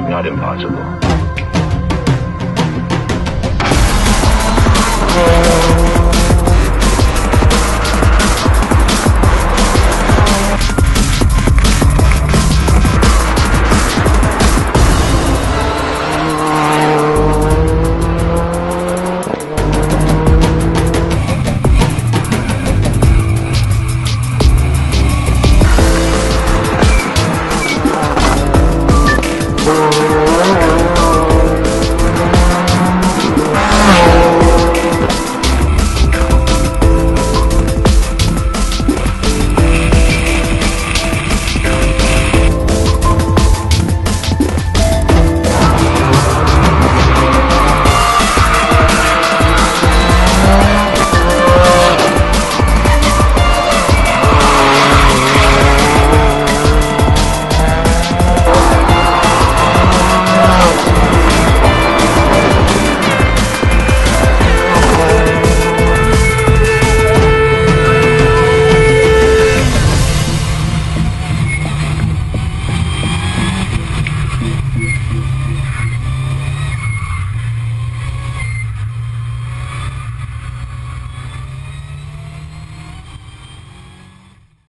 but not impossible. Thank